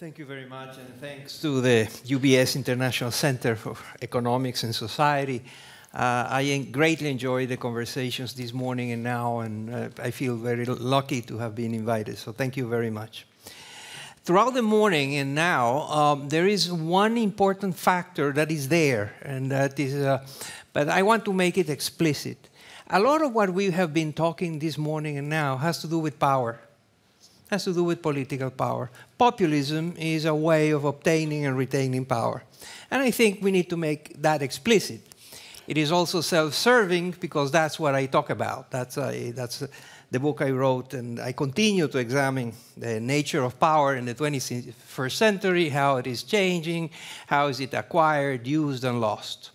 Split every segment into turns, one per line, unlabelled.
Thank you very much, and thanks to the UBS International Center for Economics and Society. Uh, I greatly enjoyed the conversations this morning and now, and uh, I feel very lucky to have been invited. So thank you very much. Throughout the morning and now, um, there is one important factor that is there, and that is, uh, but I want to make it explicit. A lot of what we have been talking this morning and now has to do with power has to do with political power. Populism is a way of obtaining and retaining power. And I think we need to make that explicit. It is also self-serving because that's what I talk about. That's, a, that's a, the book I wrote, and I continue to examine the nature of power in the 21st century, how it is changing, how is it acquired, used, and lost.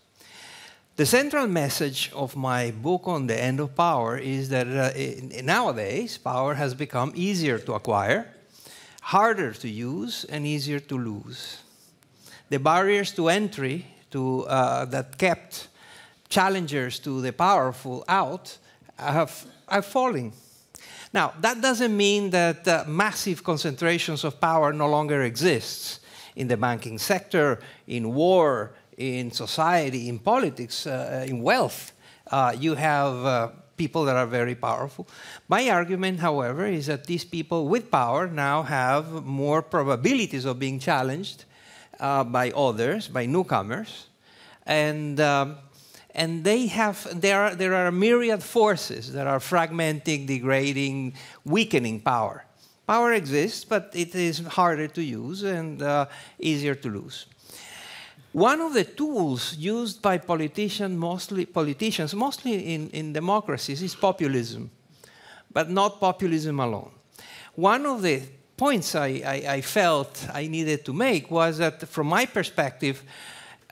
The central message of my book on the end of power is that uh, nowadays power has become easier to acquire, harder to use, and easier to lose. The barriers to entry to, uh, that kept challengers to the powerful out have, are falling. Now, that doesn't mean that uh, massive concentrations of power no longer exists in the banking sector, in war, in society, in politics, uh, in wealth, uh, you have uh, people that are very powerful. My argument, however, is that these people with power now have more probabilities of being challenged uh, by others, by newcomers, and um, and they have there are there are myriad forces that are fragmenting, degrading, weakening power. Power exists, but it is harder to use and uh, easier to lose. One of the tools used by politicians, mostly, politicians, mostly in, in democracies, is populism, but not populism alone. One of the points I, I, I felt I needed to make was that, from my perspective,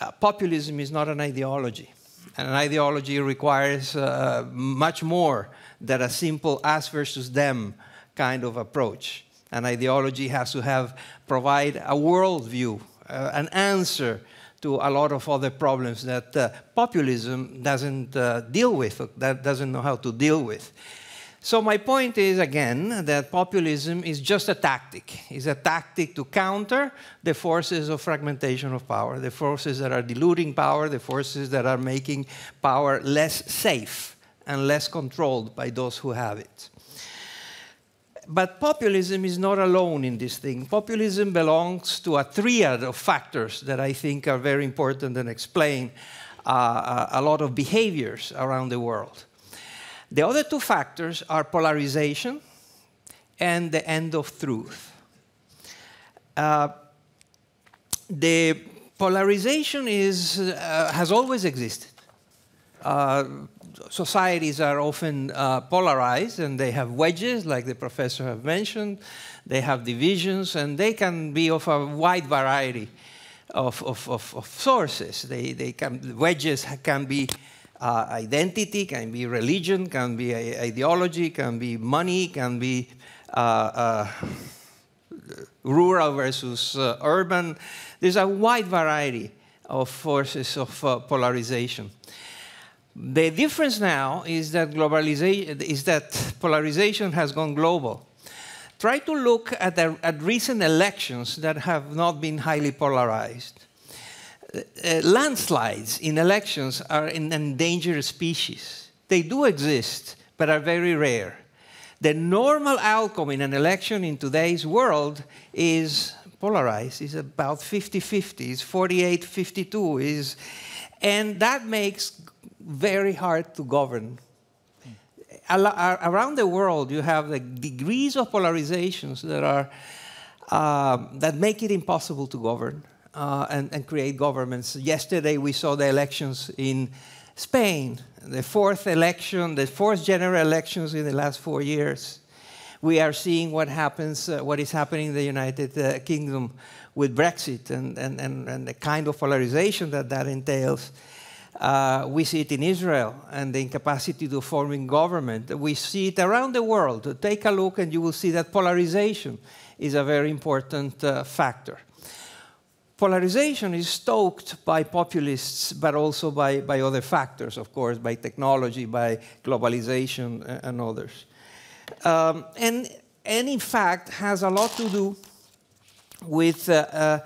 uh, populism is not an ideology. And an ideology requires uh, much more than a simple us versus them kind of approach. An ideology has to have provide a worldview, uh, an answer to a lot of other problems that uh, populism doesn't uh, deal with, that doesn't know how to deal with. So my point is, again, that populism is just a tactic. It's a tactic to counter the forces of fragmentation of power, the forces that are diluting power, the forces that are making power less safe and less controlled by those who have it. But populism is not alone in this thing. Populism belongs to a triad of factors that I think are very important and explain uh, a lot of behaviors around the world. The other two factors are polarization and the end of truth. Uh, the polarization is, uh, has always existed. Societies are often uh, polarized and they have wedges, like the professor have mentioned. They have divisions and they can be of a wide variety of, of, of, of sources. They, they can, wedges can be uh, identity, can be religion, can be ideology, can be money, can be uh, uh rural versus uh, urban. There's a wide variety of forces of uh, polarization. The difference now is that globalization is that polarization has gone global. Try to look at, the, at recent elections that have not been highly polarized. Uh, uh, landslides in elections are an endangered species. They do exist, but are very rare. The normal outcome in an election in today's world is polarized, is about 50-50, is 48-52, is, and that makes very hard to govern. Around the world, you have the degrees of polarizations that are uh, that make it impossible to govern uh, and, and, create governments. Yesterday, we saw the elections in Spain, the fourth election, the fourth general elections in the last four years. We are seeing what happens, uh, what is happening in the United uh, Kingdom with Brexit and, and, and, and the kind of polarization that that entails. Uh, we see it in Israel and the incapacity to forming government. We see it around the world. Take a look and you will see that polarization is a very important uh, factor. Polarization is stoked by populists, but also by, by other factors, of course, by technology, by globalization, and others. Um, and, and in fact, has a lot to do with uh, uh,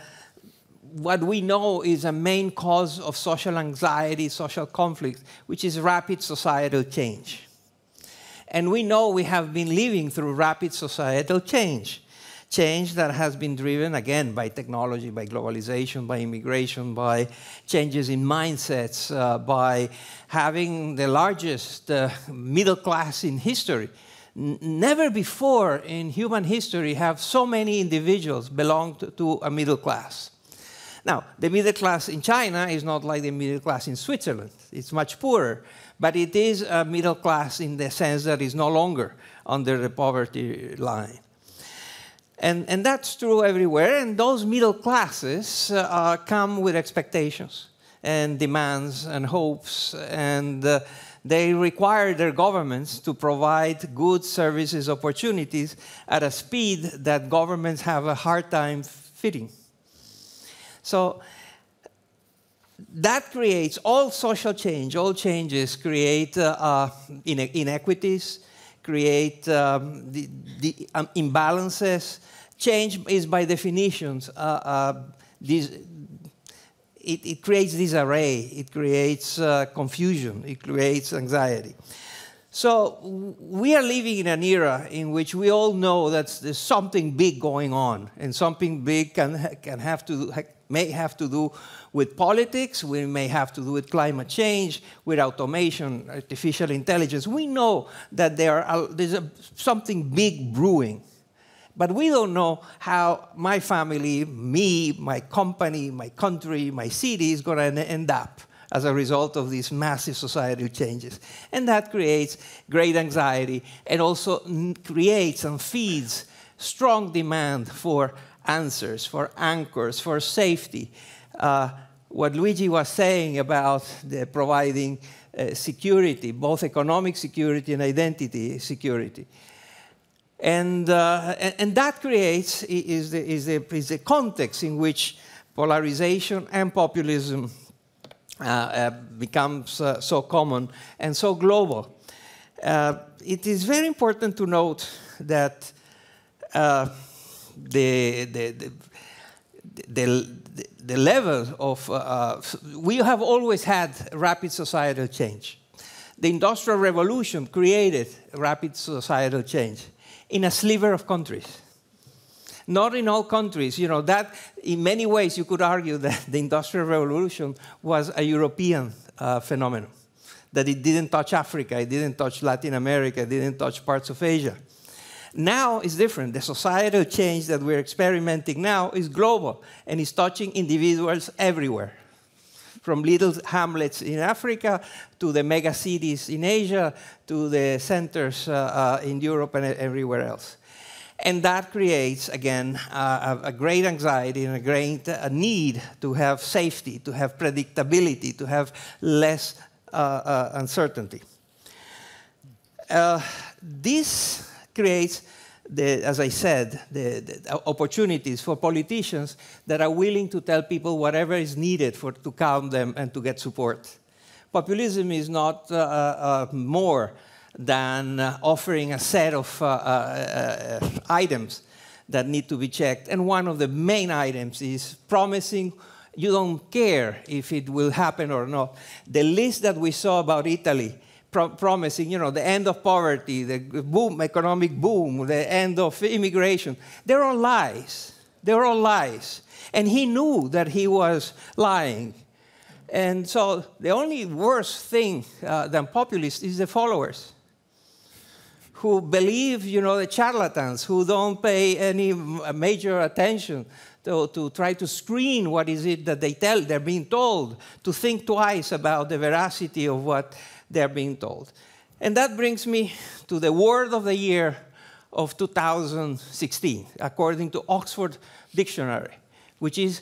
what we know is a main cause of social anxiety, social conflict, which is rapid societal change. And we know we have been living through rapid societal change. Change that has been driven, again, by technology, by globalization, by immigration, by changes in mindsets, uh, by having the largest uh, middle class in history. Never before in human history have so many individuals belonged to a middle class. Now, the middle class in China is not like the middle class in Switzerland. It's much poorer, but it is a middle class in the sense that it's no longer under the poverty line. And, and that's true everywhere, and those middle classes uh, come with expectations and demands and hopes, and uh, they require their governments to provide good services opportunities at a speed that governments have a hard time fitting. So that creates all social change, all changes create uh, uh, inequities, create um, the, the um, imbalances. Change is by definition, uh, uh this, it, it, creates disarray, it creates uh, confusion, it creates anxiety. So we are living in an era in which we all know that there's something big going on, and something big can, can have to, may have to do with politics, we may have to do with climate change, with automation, artificial intelligence. We know that there are, there's a, something big brewing. But we don't know how my family, me, my company, my country, my city is going to end up as a result of these massive societal changes. And that creates great anxiety and also creates and feeds strong demand for answers, for anchors, for safety. Uh, what Luigi was saying about providing uh, security, both economic security and identity security. And, uh, and, that creates is the, is, the, is the context in which polarization and populism uh, uh, becomes uh, so common and so global. it is very important to note that the, the, the, the, level of, uh, we have always had rapid societal change. The Industrial Revolution created rapid societal change in a sliver of countries. Not in all countries. You know, that in many ways you could argue that the Industrial Revolution was a European uh, phenomenon, that it didn't touch Africa, it didn't touch Latin America, it didn't touch parts of Asia. Now it's different. The societal change that we're experimenting now is global and is touching individuals everywhere. From little hamlets in Africa to the mega cities in Asia to the centers uh, uh, in Europe and everywhere else. And that creates, again, uh, a, great anxiety and a great uh, need to have safety, to have predictability, to have less uh, uh uncertainty. This creates, the, as I said, the, the, opportunities for politicians that are willing to tell people whatever is needed for, to calm them and to get support. Populism is not uh, more than uh, offering a set of uh, uh, items that need to be checked. And one of the main items is promising you don't care if it will happen or not. The list that we saw about Italy pro promising, you know, the end of poverty, the boom, economic boom, the end of immigration, they're all lies. They're all lies. And he knew that he was lying. And so the only worse thing uh, than populists is the followers who believe, you know, the charlatans, who don't pay any major attention to, to try to screen what is it that they tell, they're being told, to think twice about the veracity of what they're being told. And that brings me to the word of the year of 2016, according to Oxford Dictionary, which is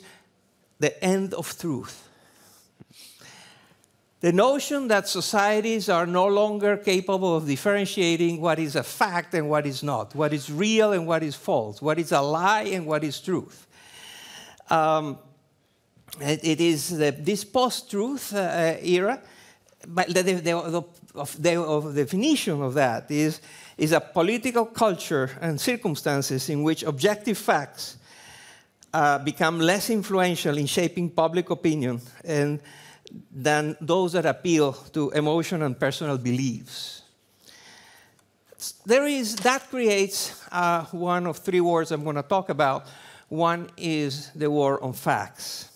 the end of truth. The notion that societies are no longer capable of differentiating what is a fact and what is not, what is real and what is false, what is a lie and what is truth. Um, it, is the, this post truth uh, era, but the, the, the, of the of definition of that is, is a political culture and circumstances in which objective facts uh, become less influential in shaping public opinion and, than those that appeal to emotion and personal beliefs. There is, that creates uh, one of three wars I'm going to talk about. One is the war on facts.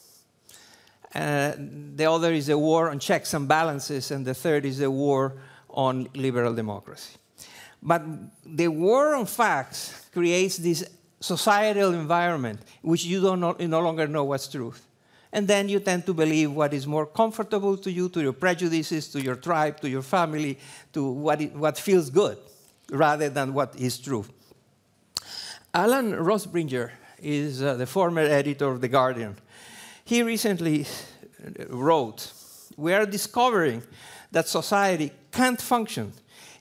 Uh, the other is a war on checks and balances, and the third is a war on liberal democracy. But the war on facts creates this societal environment which you, don't know, you no longer know what's truth. And then you tend to believe what is more comfortable to you, to your prejudices, to your tribe, to your family, to what, it, what feels good, rather than what is true. Alan Rusbridger is uh, the former editor of The Guardian. He recently wrote, We are discovering that society can't function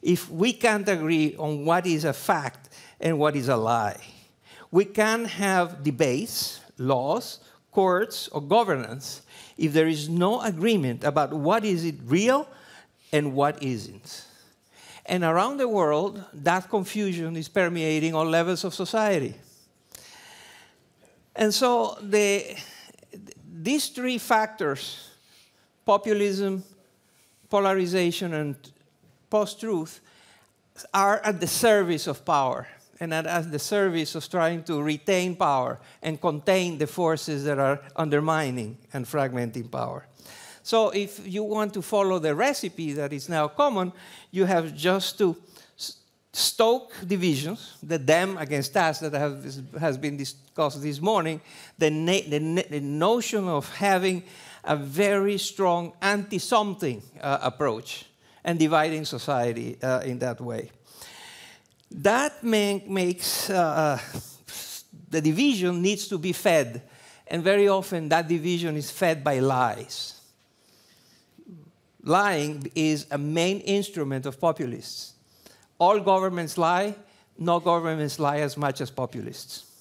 if we can't agree on what is a fact and what is a lie. We can't have debates, laws, courts, or governance if there is no agreement about what is it real and what isn't. And around the world, that confusion is permeating all levels of society. And so the, these three factors populism, polarization, and post truth are at the service of power and at the service of trying to retain power and contain the forces that are undermining and fragmenting power. So, if you want to follow the recipe that is now common, you have just to stoke divisions, the them against us that have, has been discussed this morning, the, the, the notion of having a very strong anti something uh, approach and dividing society uh, in that way. That makes uh, uh, the division needs to be fed, and very often that division is fed by lies. Lying is a main instrument of populists all governments lie, no governments lie as much as populists.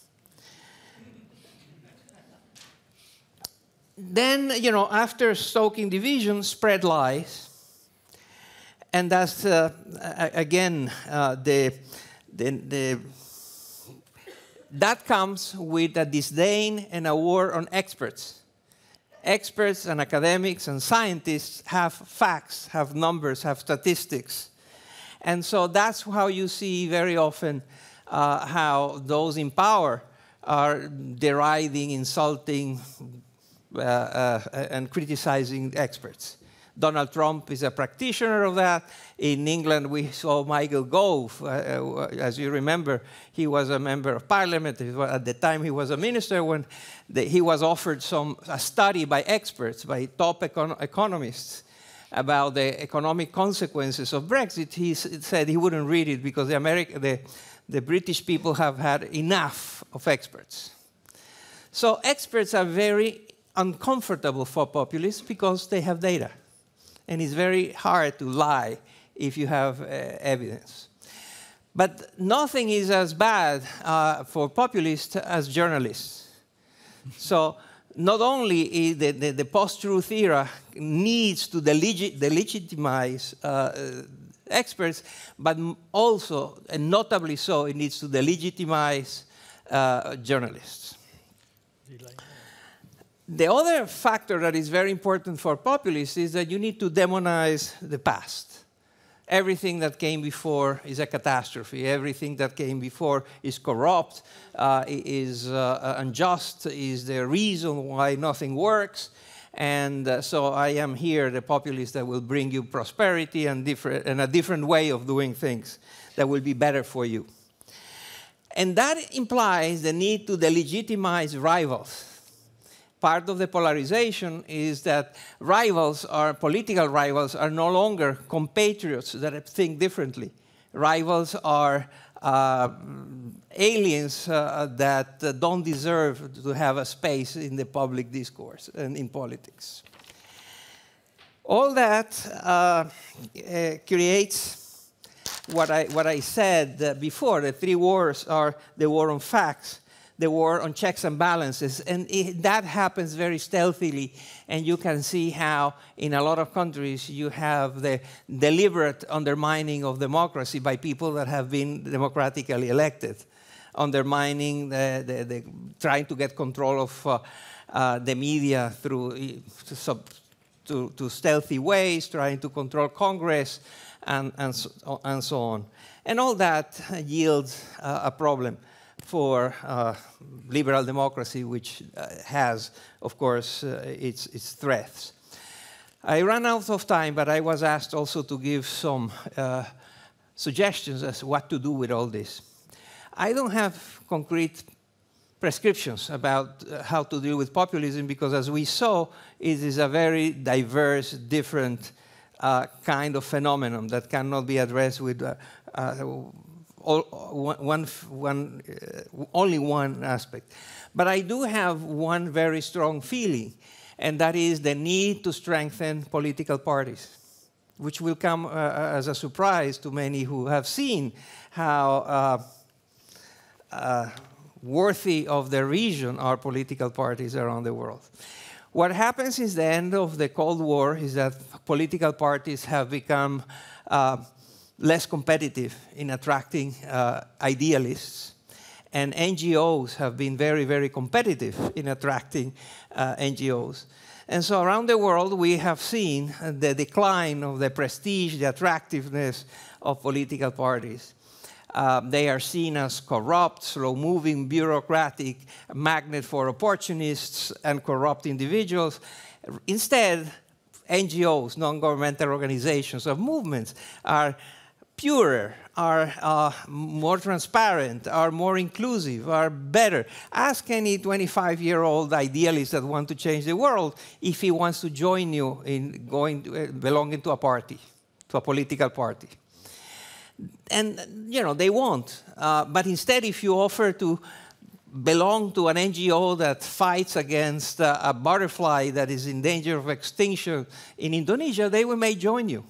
then, you know, after stoking division, spread lies. And that's, uh, again, uh, the, the, the, that comes with a disdain and a war on experts. Experts and academics and scientists have facts, have numbers, have statistics. And so that's how you see very often uh, how those in power are deriding, insulting, uh, uh, and criticizing experts. Donald Trump is a practitioner of that. In England, we saw Michael Gove. Uh, uh, as you remember, he was a member of parliament. At the time, he was a minister when the, he was offered some, a study by experts, by top econ economists about the economic consequences of Brexit, he said he wouldn't read it because the, the, the British people have had enough of experts. So experts are very uncomfortable for populists because they have data. And it's very hard to lie if you have uh, evidence. But nothing is as bad uh, for populists as journalists. so not only the, the, the post-truth era needs to delegitimize uh, experts, but also, and notably so, it needs to delegitimize uh, journalists. The other factor that is very important for populists is that you need to demonize the past everything that came before is a catastrophe. Everything that came before is corrupt, uh, is uh, unjust, is the reason why nothing works. And uh, so I am here, the populist that will bring you prosperity and, different, and a different way of doing things that will be better for you. And that implies the need to delegitimize rivals part of the polarization is that rivals are political rivals are no longer compatriots that think differently. Rivals are uh, aliens uh, that uh, don't deserve to have a space in the public discourse and in politics. All that uh, uh, creates what I, what I said uh, before. The three wars are the war on facts, the war on checks and balances. And it, that happens very stealthily. And you can see how, in a lot of countries, you have the deliberate undermining of democracy by people that have been democratically elected. undermining, the, the, the trying to get control of uh, uh, the media through sub, to, to, stealthy ways, trying to control Congress, and, and, so, and so on. And all that yields uh, a problem for uh, liberal democracy, which uh, has, of course, uh, its, its threats. I ran out of time, but I was asked also to give some uh, suggestions as what to do with all this. I don't have concrete prescriptions about how to deal with populism because, as we saw, it is a very diverse, different uh, kind of phenomenon that cannot be addressed with uh, uh all, one, one, uh, only one aspect. But I do have one very strong feeling and that is the need to strengthen political parties, which will come uh, uh, as a surprise to many who have seen how uh, uh, worthy of the region are political parties around the world. What happens since the end of the Cold War is that political parties have become uh, less competitive in attracting uh, idealists and NGOs have been very, very competitive in attracting uh, NGOs. And so around the world, we have seen the decline of the prestige, the attractiveness of political parties. Uh, they are seen as corrupt, slow moving, bureaucratic, magnet for opportunists and corrupt individuals. Instead, NGOs, non governmental organizations of movements, are purer, are uh, more transparent, are more inclusive, are better. Ask any 25 year old idealist that wants to change the world if he wants to join you in going to, uh, belonging to a party, to a political party. And, you know, they won't. Uh, but instead, if you offer to belong to an NGO that fights against uh, a butterfly that is in danger of extinction in Indonesia, they will may join you.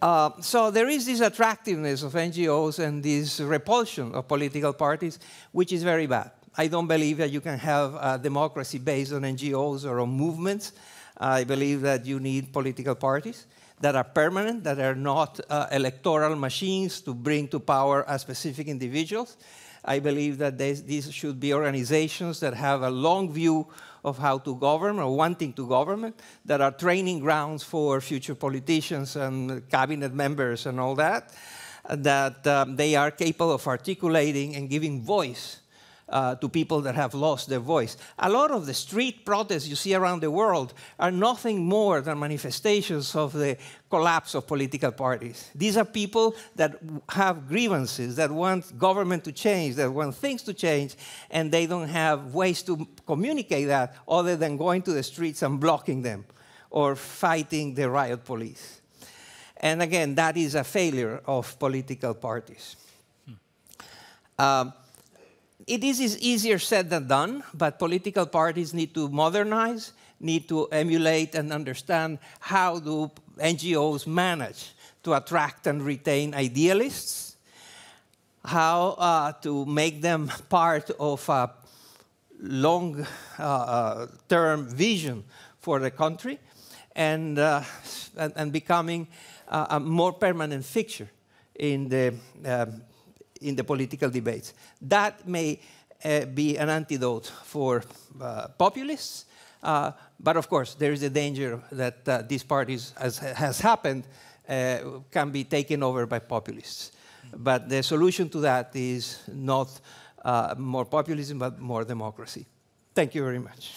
Uh, so there is this attractiveness of NGOs and this repulsion of political parties, which is very bad. I don't believe that you can have a democracy based on NGOs or on movements. I believe that you need political parties that are permanent, that are not uh, electoral machines to bring to power a specific individuals. I believe that these should be organizations that have a long view of how to govern or wanting to govern that are training grounds for future politicians and cabinet members and all that, that um, they are capable of articulating and giving voice uh, to people that have lost their voice. A lot of the street protests you see around the world are nothing more than manifestations of the collapse of political parties. These are people that have grievances, that want government to change, that want things to change, and they don't have ways to communicate that other than going to the streets and blocking them or fighting the riot police. And again, that is a failure of political parties. Hmm. Um, it is easier said than done, but political parties need to modernize, need to emulate and understand how do NGOs manage to attract and retain idealists, how uh, to make them part of a long-term uh, uh vision for the country, and, uh, and, and, becoming a more permanent fixture in the um, in the political debates. That may uh, be an antidote for uh, populists, uh, but of course, there is a danger that uh, these parties, as has happened, uh, can be taken over by populists. But the solution to that is not uh, more populism, but more democracy. Thank you very much.